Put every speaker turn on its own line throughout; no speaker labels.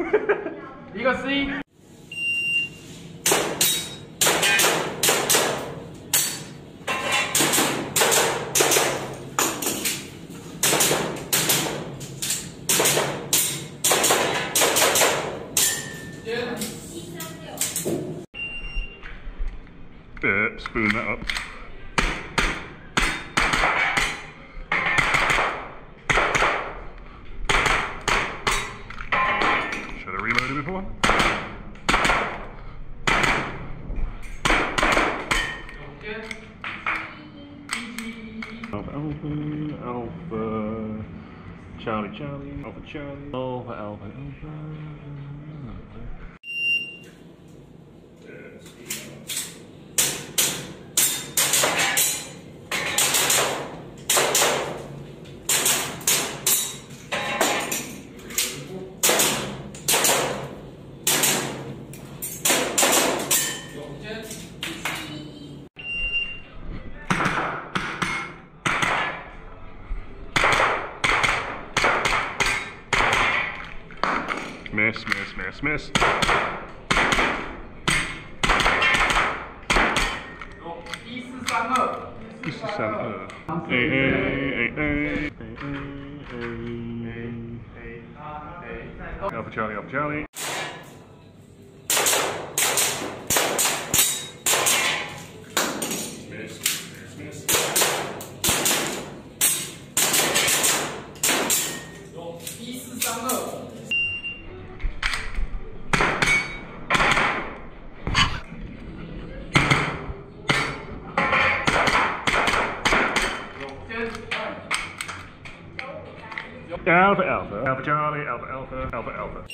you gonna see?
Yeah. Spoon that up. It before? Alpha, Alpha, Alpha, Charlie, Charlie, Alpha, Charlie, Alpha, Alpha, Alpha. miss, miss, miss, miss. Alpha Charlie, Alpha Charlie. Alpha Alpha. Alpha Charlie, Alpha Alpha, Alpha Alpha.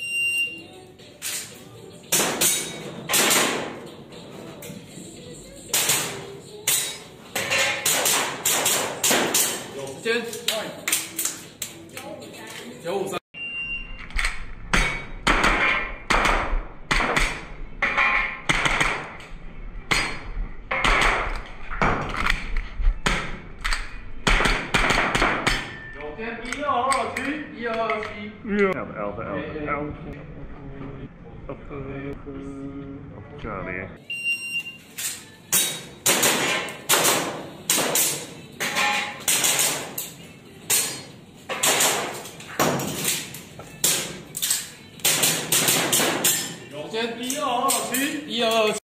Trên ý ở chín Ý ở chín
Yeah. Alpha Alpha Alpha Alpha. Alpha Alpha Charlie.
Trên ý ở chín Ý ở